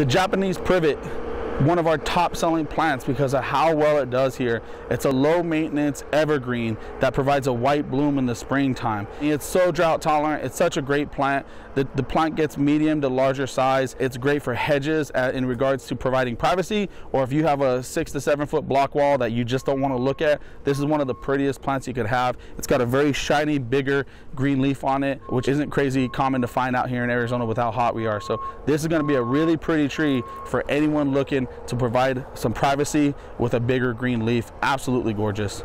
The Japanese privet one of our top selling plants because of how well it does here. It's a low maintenance evergreen that provides a white bloom in the springtime. It's so drought tolerant. It's such a great plant. The, the plant gets medium to larger size. It's great for hedges uh, in regards to providing privacy or if you have a six to seven foot block wall that you just don't want to look at. This is one of the prettiest plants you could have. It's got a very shiny, bigger green leaf on it, which isn't crazy common to find out here in Arizona with how hot we are. So this is going to be a really pretty tree for anyone looking to provide some privacy with a bigger green leaf. Absolutely gorgeous.